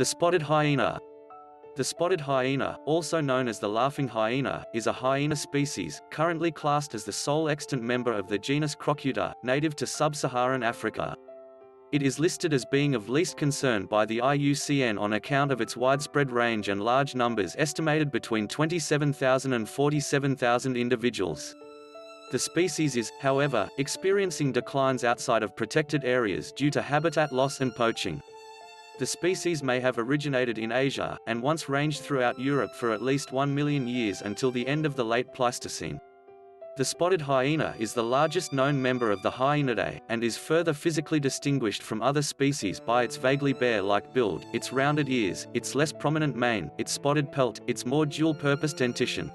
The spotted hyena. The spotted hyena, also known as the laughing hyena, is a hyena species, currently classed as the sole extant member of the genus Crocuta, native to sub-Saharan Africa. It is listed as being of least concern by the IUCN on account of its widespread range and large numbers estimated between 27,000 and 47,000 individuals. The species is, however, experiencing declines outside of protected areas due to habitat loss and poaching. The species may have originated in Asia, and once ranged throughout Europe for at least 1 million years until the end of the late Pleistocene. The spotted hyena is the largest known member of the Hyaenidae, and is further physically distinguished from other species by its vaguely bear-like build, its rounded ears, its less prominent mane, its spotted pelt, its more dual-purpose dentition.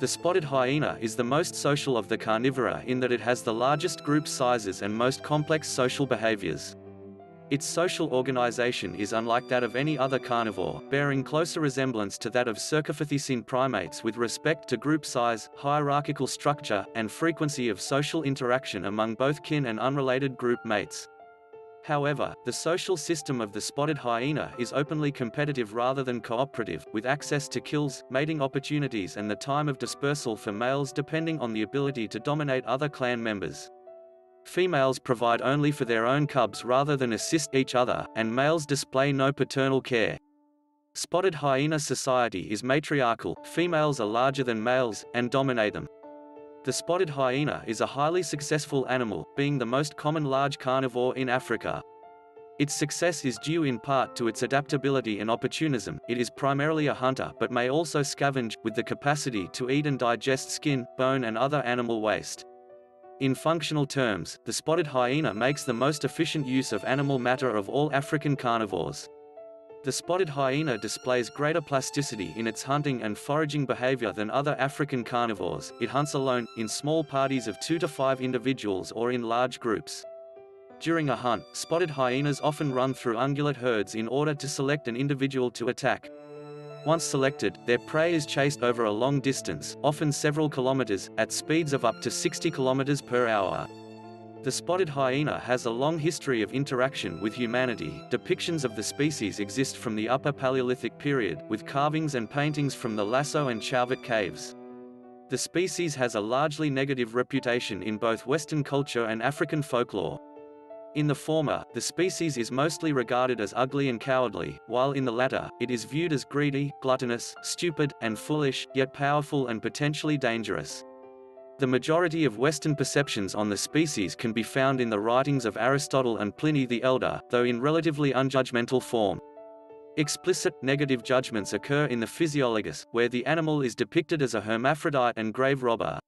The spotted hyena is the most social of the carnivora in that it has the largest group sizes and most complex social behaviors. Its social organization is unlike that of any other carnivore, bearing closer resemblance to that of cercopithecine primates with respect to group size, hierarchical structure, and frequency of social interaction among both kin and unrelated group mates. However, the social system of the spotted hyena is openly competitive rather than cooperative, with access to kills, mating opportunities and the time of dispersal for males depending on the ability to dominate other clan members. Females provide only for their own cubs rather than assist each other, and males display no paternal care. Spotted hyena society is matriarchal, females are larger than males, and dominate them. The spotted hyena is a highly successful animal, being the most common large carnivore in Africa. Its success is due in part to its adaptability and opportunism. It is primarily a hunter but may also scavenge, with the capacity to eat and digest skin, bone and other animal waste. In functional terms, the spotted hyena makes the most efficient use of animal matter of all African carnivores. The spotted hyena displays greater plasticity in its hunting and foraging behavior than other African carnivores. It hunts alone, in small parties of two to five individuals or in large groups. During a hunt, spotted hyenas often run through ungulate herds in order to select an individual to attack. Once selected, their prey is chased over a long distance, often several kilometers, at speeds of up to 60 kilometers per hour. The spotted hyena has a long history of interaction with humanity. Depictions of the species exist from the Upper Paleolithic period, with carvings and paintings from the Lascaux and Chauvet caves. The species has a largely negative reputation in both Western culture and African folklore. In the former, the species is mostly regarded as ugly and cowardly, while in the latter, it is viewed as greedy, gluttonous, stupid, and foolish, yet powerful and potentially dangerous. The majority of Western perceptions on the species can be found in the writings of Aristotle and Pliny the Elder, though in relatively unjudgmental form. Explicit, negative judgments occur in the Physiologus, where the animal is depicted as a hermaphrodite and grave robber.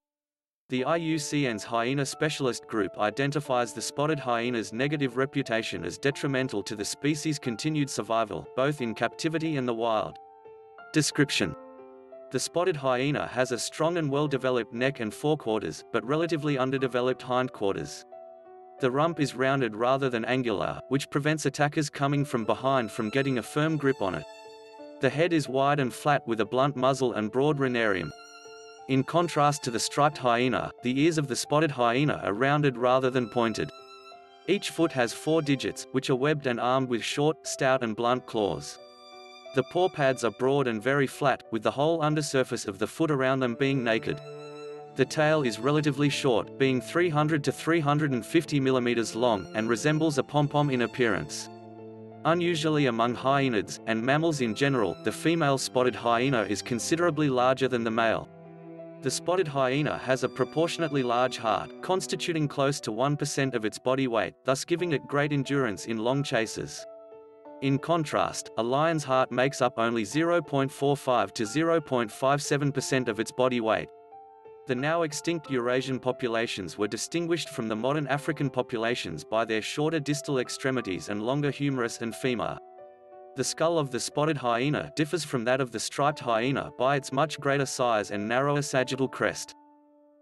The IUCN's Hyena Specialist Group identifies the spotted hyena's negative reputation as detrimental to the species' continued survival, both in captivity and the wild. Description the spotted hyena has a strong and well-developed neck and forequarters, but relatively underdeveloped hindquarters. The rump is rounded rather than angular, which prevents attackers coming from behind from getting a firm grip on it. The head is wide and flat with a blunt muzzle and broad rhinarium. In contrast to the striped hyena, the ears of the spotted hyena are rounded rather than pointed. Each foot has four digits, which are webbed and armed with short, stout and blunt claws. The paw pads are broad and very flat, with the whole undersurface of the foot around them being naked. The tail is relatively short, being 300 to 350 mm long, and resembles a pom-pom in appearance. Unusually among hyenids, and mammals in general, the female spotted hyena is considerably larger than the male. The spotted hyena has a proportionately large heart, constituting close to 1% of its body weight, thus giving it great endurance in long chases. In contrast, a lion's heart makes up only 0.45 to 0.57% of its body weight. The now extinct Eurasian populations were distinguished from the modern African populations by their shorter distal extremities and longer humerus and femur. The skull of the spotted hyena differs from that of the striped hyena by its much greater size and narrower sagittal crest.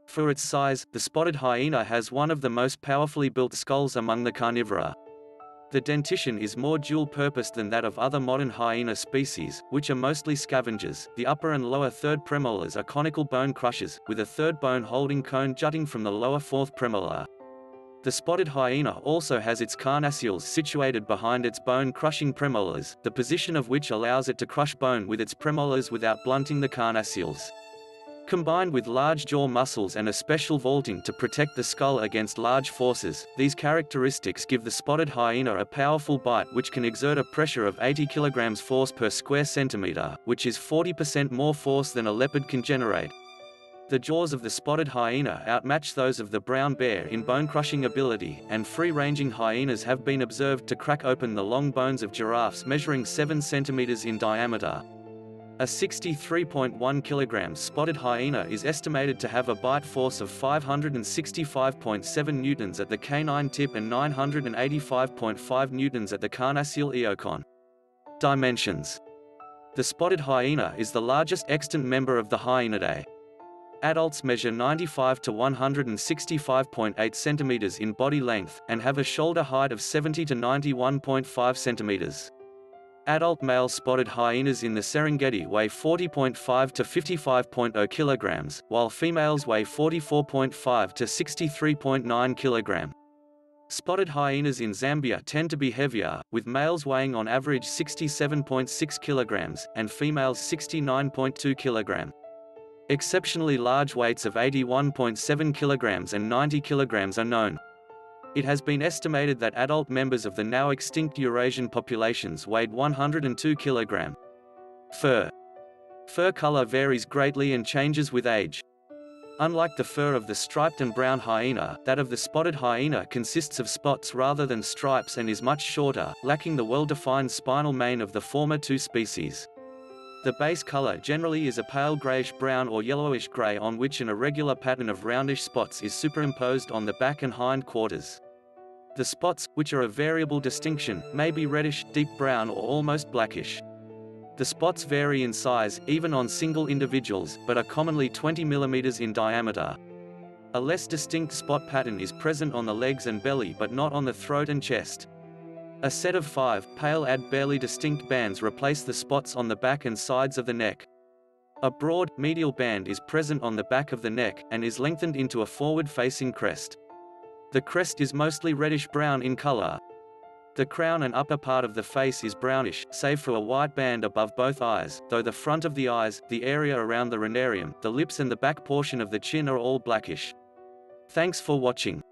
For its size, the spotted hyena has one of the most powerfully built skulls among the carnivora. The dentition is more dual-purpose than that of other modern hyena species, which are mostly scavengers. The upper and lower third premolars are conical bone crushers, with a third bone holding cone jutting from the lower fourth premolar. The spotted hyena also has its carnassials situated behind its bone-crushing premolars, the position of which allows it to crush bone with its premolars without blunting the carnassials. Combined with large jaw muscles and a special vaulting to protect the skull against large forces, these characteristics give the spotted hyena a powerful bite which can exert a pressure of 80 kg force per square centimeter, which is 40% more force than a leopard can generate. The jaws of the spotted hyena outmatch those of the brown bear in bone-crushing ability, and free-ranging hyenas have been observed to crack open the long bones of giraffes measuring 7 centimeters in diameter. A 63.1 kg spotted hyena is estimated to have a bite force of 565.7 newtons at the canine tip and 985.5 newtons at the carnassial eocon. Dimensions The spotted hyena is the largest extant member of the Hyaenidae. Adults measure 95 to 165.8 centimeters in body length, and have a shoulder height of 70 to 91.5 centimeters. Adult male spotted hyenas in the Serengeti weigh 40.5 to 55.0 kilograms, while females weigh 44.5 to 63.9 kilogram. Spotted hyenas in Zambia tend to be heavier, with males weighing on average 67.6 kilograms, and females 69.2 kilogram. Exceptionally large weights of 81.7 kilograms and 90 kilograms are known. It has been estimated that adult members of the now extinct Eurasian populations weighed 102 kilogram. Fur. Fur color varies greatly and changes with age. Unlike the fur of the striped and brown hyena, that of the spotted hyena consists of spots rather than stripes and is much shorter, lacking the well-defined spinal mane of the former two species. The base color generally is a pale grayish-brown or yellowish-gray on which an irregular pattern of roundish spots is superimposed on the back and hind quarters. The spots, which are of variable distinction, may be reddish, deep brown or almost blackish. The spots vary in size, even on single individuals, but are commonly 20 mm in diameter. A less distinct spot pattern is present on the legs and belly but not on the throat and chest. A set of five, pale add barely distinct bands replace the spots on the back and sides of the neck. A broad, medial band is present on the back of the neck, and is lengthened into a forward-facing crest. The crest is mostly reddish-brown in color. The crown and upper part of the face is brownish, save for a white band above both eyes, though the front of the eyes, the area around the rhinarium, the lips and the back portion of the chin are all blackish. Thanks for watching.